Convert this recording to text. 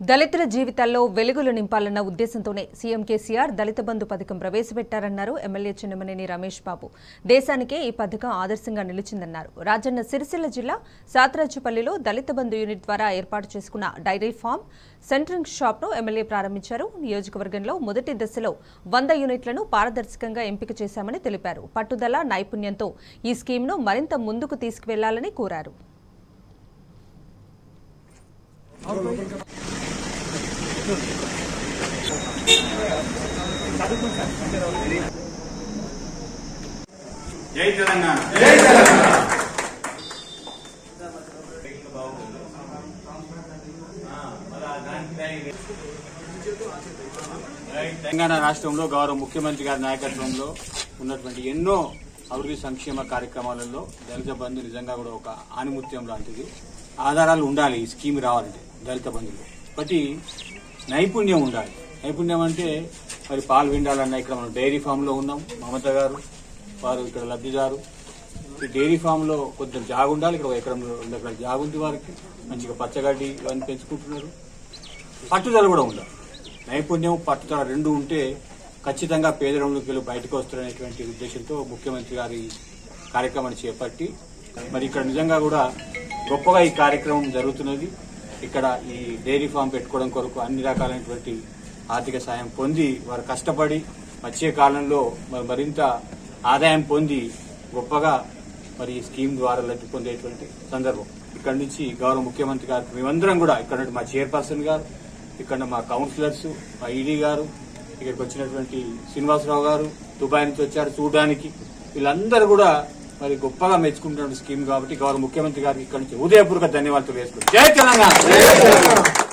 దళితుల జీవితాల్లో వెలుగులు నింపాలన్న ఉద్దేశంతోనే సీఎం కేసీఆర్ దళిత బంధు పథకం ప్రవేశపెట్టారన్నారు ఎమ్మెల్యే చిన్నమనేని రమేష్ బాబు. దేశానికే ఈ పథకం ఆదర్శంగా నిలిచిందన్నారు. రాజన్న సిరిసిల్ల జిల్లా సాతరాజుపల్లిలో దళిత బంధు యూనిట్ ద్వారా ఏర్పాటు చేసుకున్న డైరీ ఫామ్ సెంట్రింగ్ షాప్ను ఎమ్మెల్యే ప్రారంభించారు. నియోజకవర్గంలో మొదటి దశలో వంద యూనిట్లను పారదర్శకంగా ఎంపిక చేశామని తెలిపారు. పట్టుదల నైపుణ్యంతో ఈ స్కీమ్ను మరింత ముందుకు తీసుకువెళ్ళాలని కోరారు. జై తెలంగాణ. తెలంగాణ. రాష్ట్రంలో గౌరవ ముఖ్యమంత్రి గారి నాయకత్వంలో ఉన్నటువంటి ఎన్నో అభివృద్ధి సంక్షేమ కార్యక్రమాలలో దళిత బంధు నిజంగా కూడా ఒక ఆనిముత్యం లాంటిది. ఆధారాలు ఉండాలి ఈ స్కీమ్ రావాలంటే దళిత బంధులో బట్టి నైపుణ్యం ఉండాలి. నైపుణ్యం అంటే మరి పాలు విండాలన్నా ఇక్కడ మనం డైరీ ఫామ్లో ఉన్నాం. మమత గారు వారు ఇక్కడ లబ్ధిదారు ఈ డైరీ ఫామ్లో కొంచెం జాగు ఉండాలి. ఇక్కడ ఒక ఎకరం రెండు ఎకరాల జాగు ఉంది వారికి. మంచిగా పచ్చగడ్డి ఇవన్నీ పెంచుకుంటున్నారు. పట్టుదల కూడా ఉండాలి. నైపుణ్యం పట్టుదల రెండు ఉంటే ఖచ్చితంగా పేదరంలోకి వెళ్ళి బయటకు వస్తారనేటువంటి ఉద్దేశంతో ముఖ్యమంత్రి గారి కార్యక్రమాన్ని చేపట్టి మరి ఇక్కడ నిజంగా కూడా గొప్పగా ఈ కార్యక్రమం జరుగుతున్నది. ఇక్కడ ఈ డైరీ ఫామ్ పెట్టుకోవడం కొరకు అన్ని రకాలైనటువంటి ఆర్థిక సాయం పొంది వారు కష్టపడి వచ్చే కాలంలో మరి మరింత ఆదాయం పొంది గొప్పగా మరి ఈ స్కీమ్ ద్వారా లబ్ధి పొందేటువంటి సందర్భం. ఇక్కడ నుంచి గౌరవ ముఖ్యమంత్రి గారు మేమందరం కూడా ఇక్కడ నుండి మా చైర్పర్సన్ గారు ఇక్కడ మా కౌన్సిలర్స్ మా ఈడీ గారు ఇక్కడికి వచ్చినటువంటి శ్రీనివాసరావు గారు దుబాయ్ నుంచి వచ్చారు చూడడానికి. వీళ్ళందరూ కూడా మరి గొప్పగా మెచ్చుకుంటున్న స్కీమ్ కాబట్టి గౌరవ ముఖ్యమంత్రి గారికి ఇక్కడ నుంచి హృదయపూర్వక ధన్యవాదాలు వేసుకుంటారు జై తెలంగాణ!